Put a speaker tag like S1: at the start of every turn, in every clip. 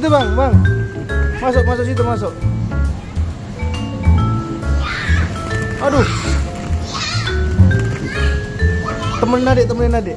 S1: situ bang, bang. Masuk, masuk situ, masuk. Aduh. Temenin adik, temenin adik.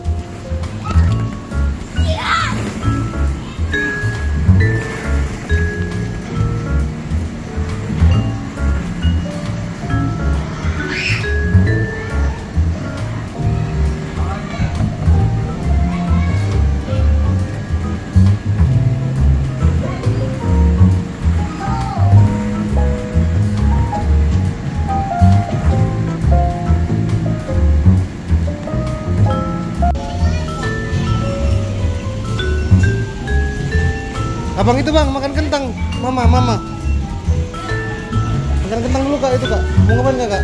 S1: Abang itu bang, makan kentang. Mama, mama. Makan kentang dulu kak itu kak. Mau ngapain kak kak?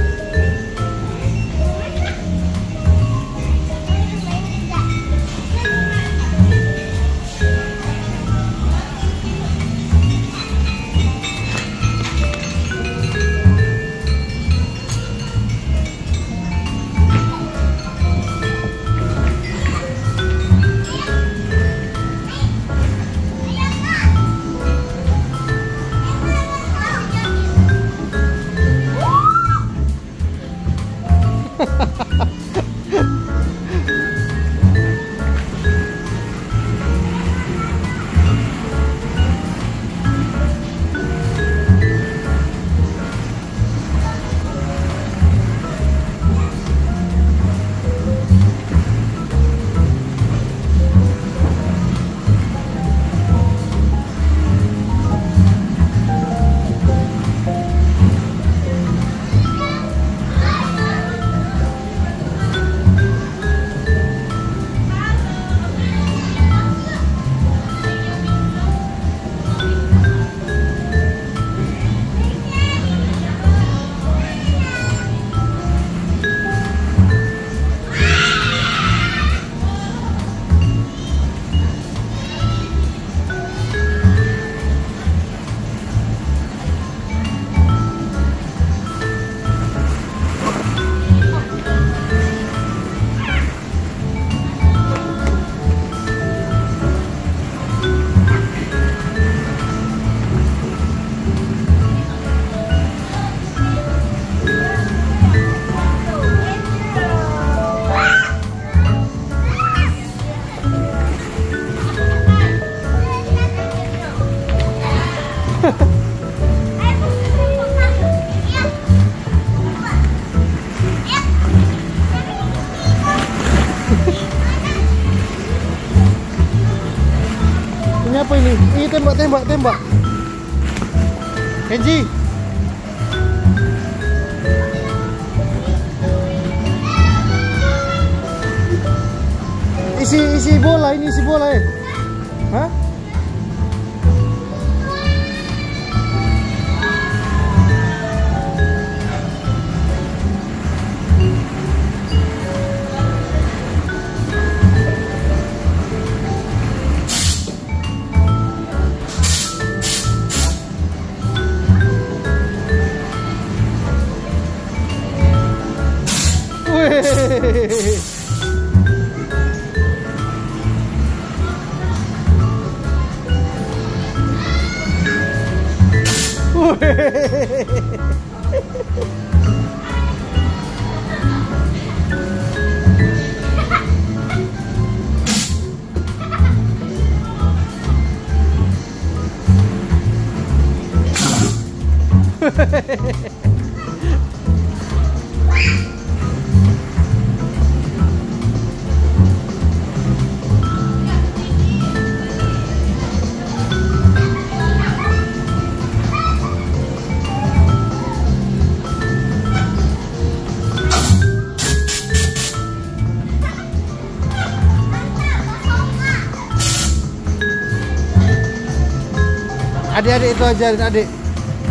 S1: Adik-adik itu ajarin adik.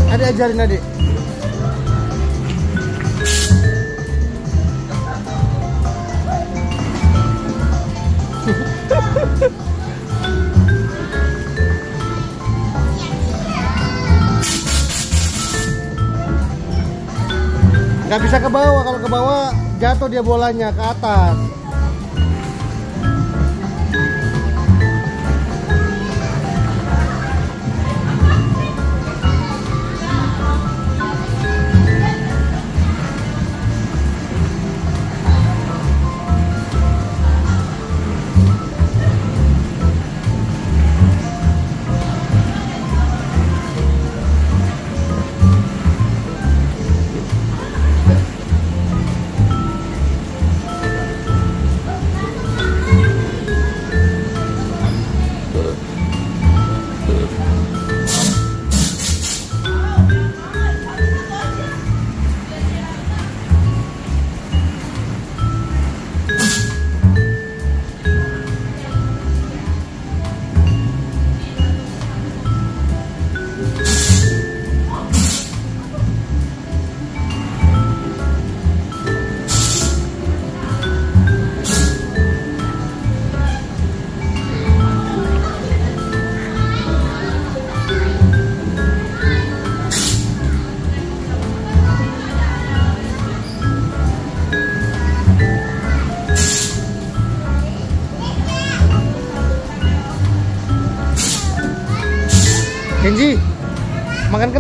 S1: Adik ajarin adik.
S2: Gak bisa ke bawah, kalau ke bawah jatuh dia bolanya ke atas.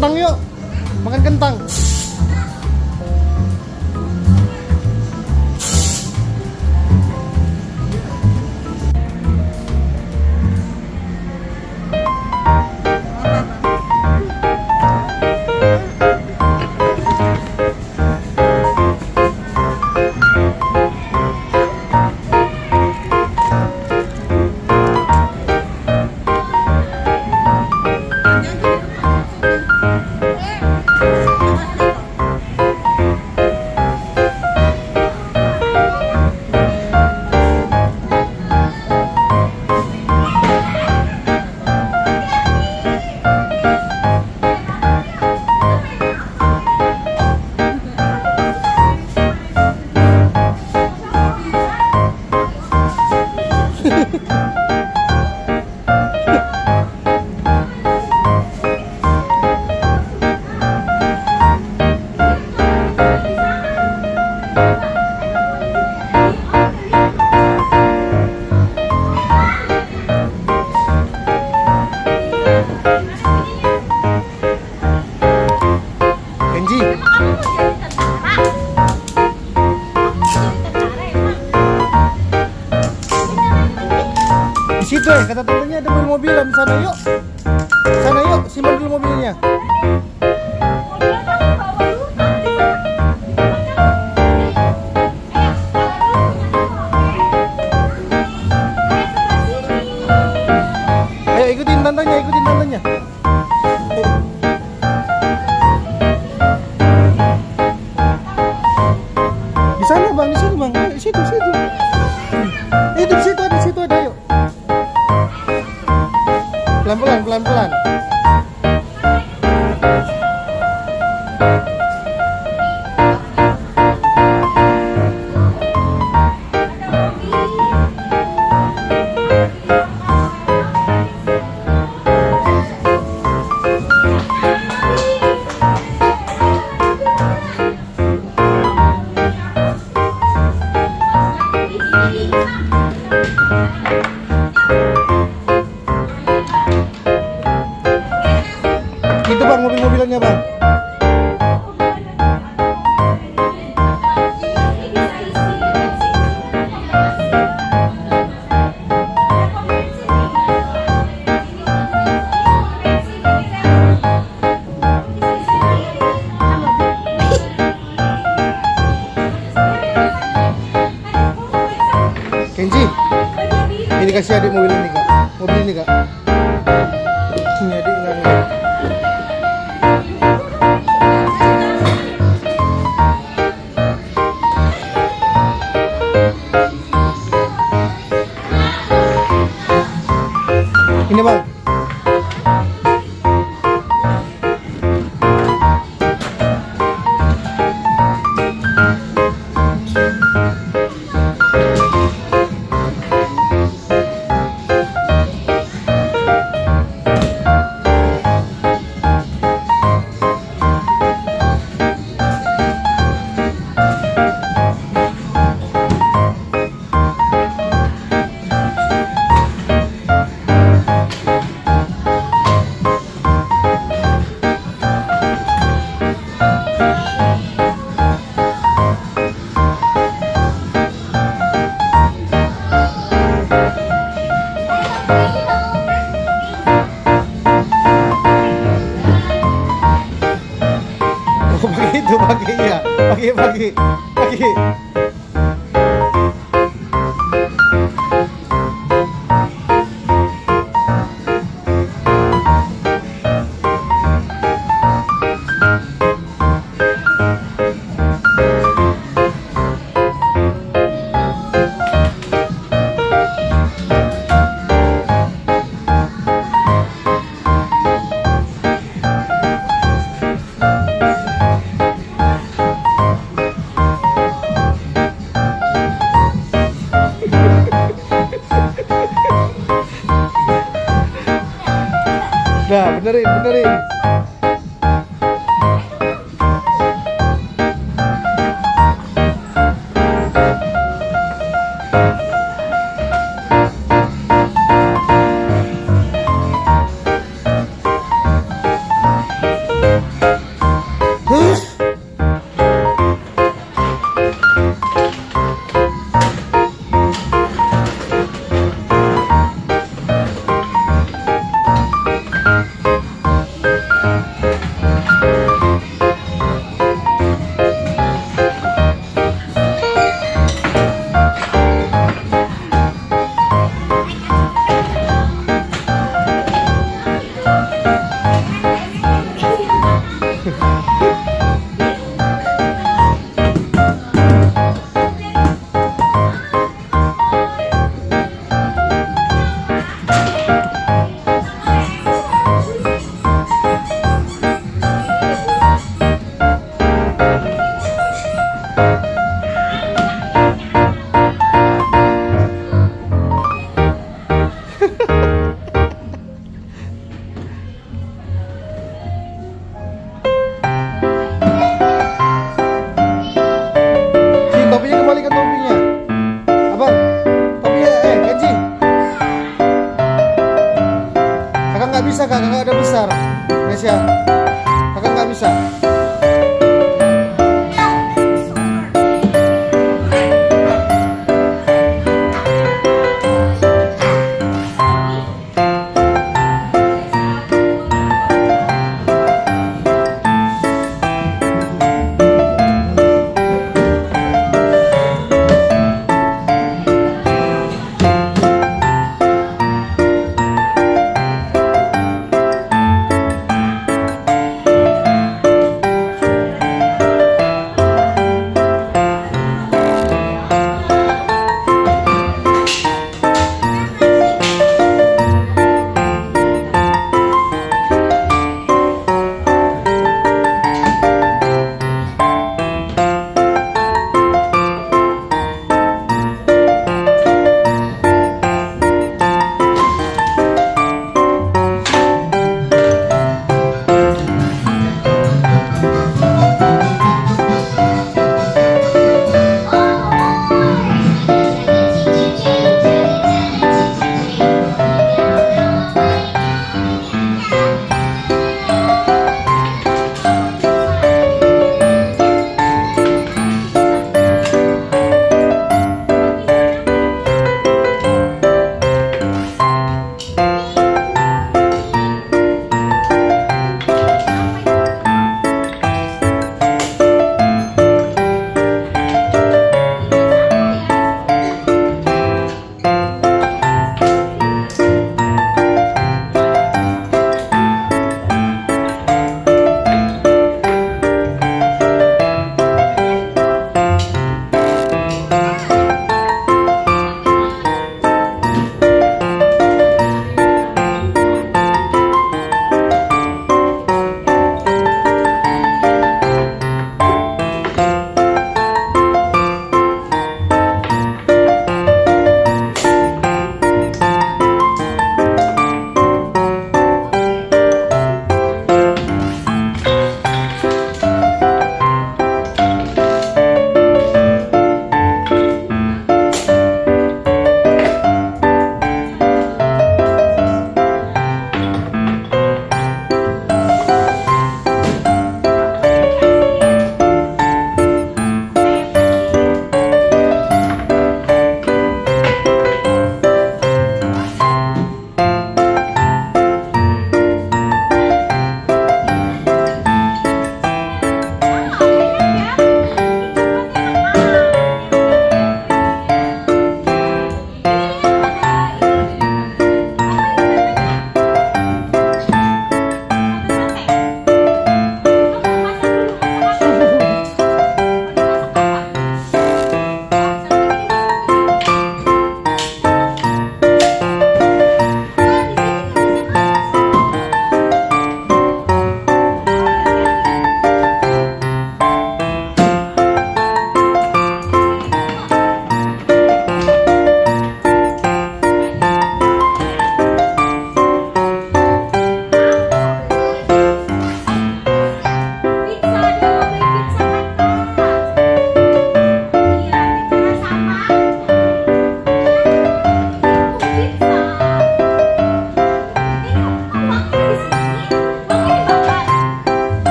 S2: bang yuk Ibe, kata temennya ada mobil mobilan sana yuk. Sana yuk, simpan dulu mobilnya. kasih di mobil ini,
S1: 하기 하기. बंदरे बंदरे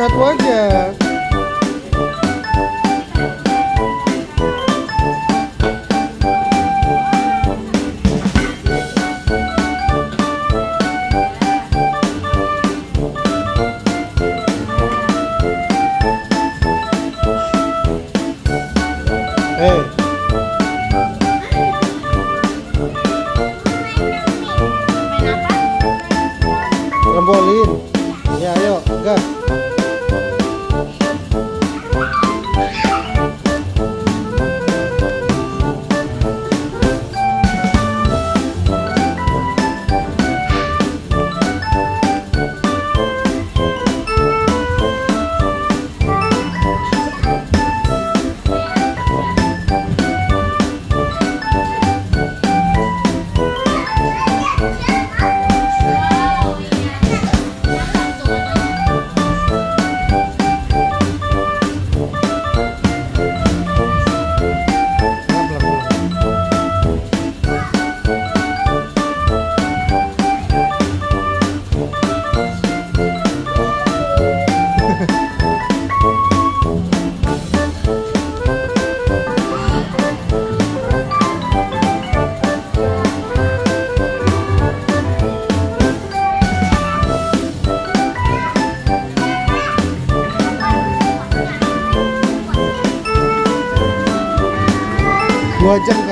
S2: satu aja Diyan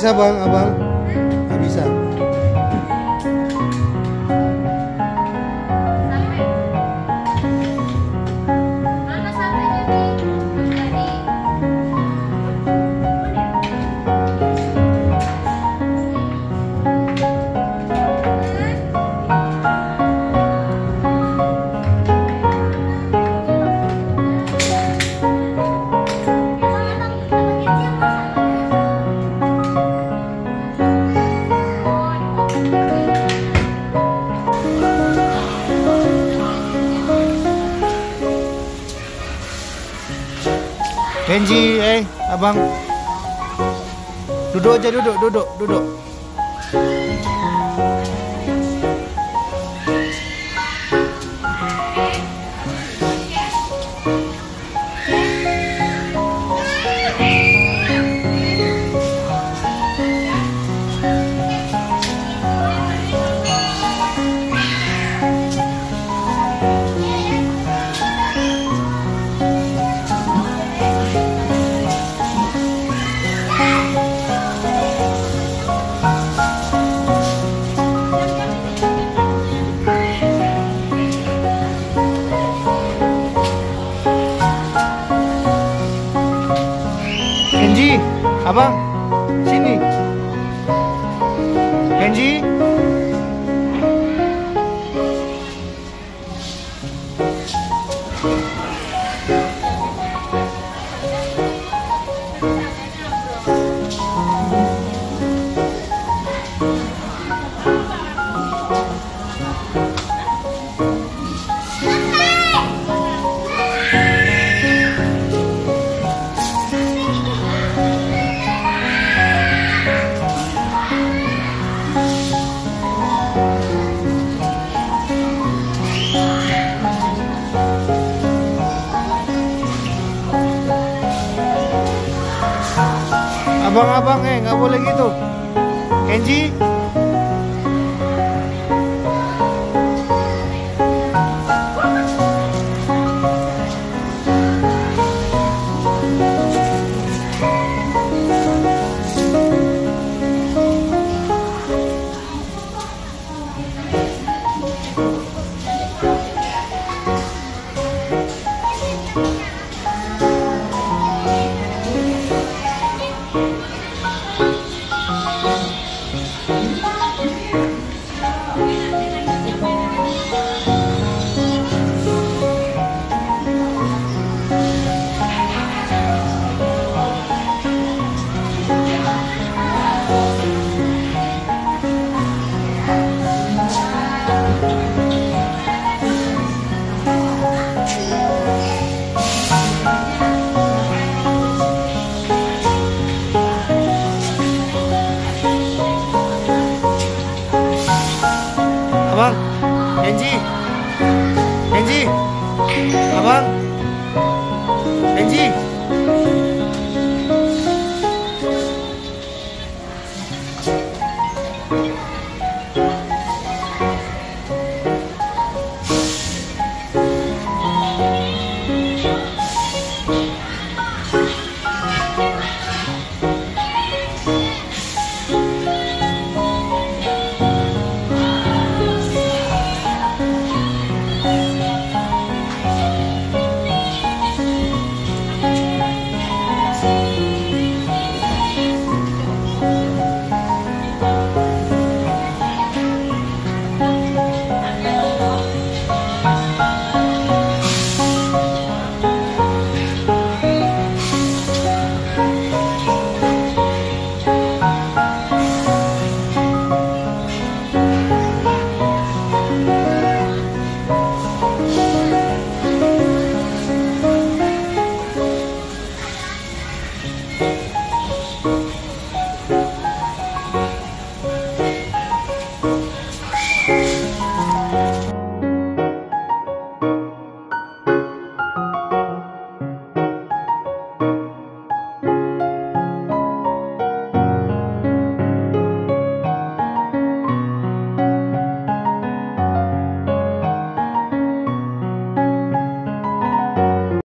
S1: Bisa bang, abang? Abang. Duduk aja, duduk, duduk, duduk.